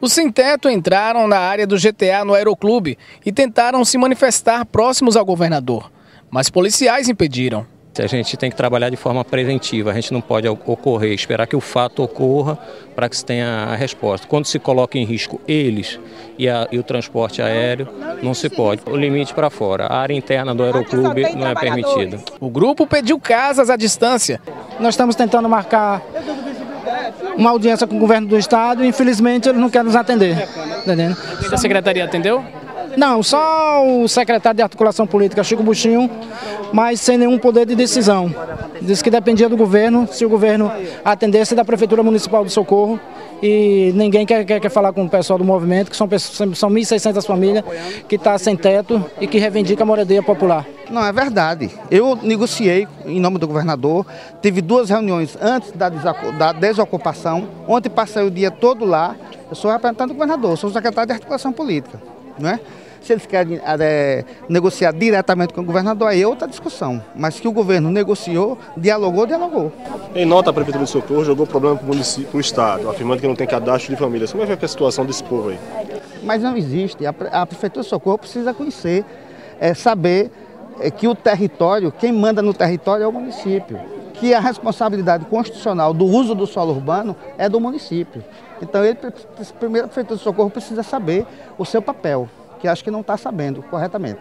Os sem-teto entraram na área do GTA no Aeroclube e tentaram se manifestar próximos ao governador, mas policiais impediram. A gente tem que trabalhar de forma preventiva, a gente não pode ocorrer, esperar que o fato ocorra para que se tenha a resposta. Quando se coloca em risco eles e, a, e o transporte aéreo, não se pode. O limite para fora, a área interna do aeroclube não é permitida. O grupo pediu casas à distância. Nós estamos tentando marcar uma audiência com o governo do estado e infelizmente ele não quer nos atender. Entendendo? A secretaria atendeu? Não, só o secretário de articulação política, Chico Buchinho, mas sem nenhum poder de decisão. Disse que dependia do governo, se o governo atendesse da Prefeitura Municipal do Socorro. E ninguém quer, quer, quer falar com o pessoal do movimento, que são, são 1.600 famílias que estão tá sem teto e que reivindica a moradia popular. Não, é verdade. Eu negociei em nome do governador, tive duas reuniões antes da, da desocupação. Ontem passei o dia todo lá. Eu sou representante do governador, sou secretário de articulação política. Não é? Se eles querem é, negociar diretamente com o governador, aí é outra discussão. Mas que o governo negociou, dialogou, dialogou. Em nota, a Prefeitura de Socorro jogou o problema para o município, para o Estado, afirmando que não tem cadastro de famílias. Como é que é a situação desse povo aí? Mas não existe. A, a Prefeitura de Socorro precisa conhecer, é, saber é, que o território, quem manda no território é o município. Que a responsabilidade constitucional do uso do solo urbano é do município. Então, ele, primeiro, a Prefeitura de Socorro precisa saber o seu papel que acho que não está sabendo corretamente.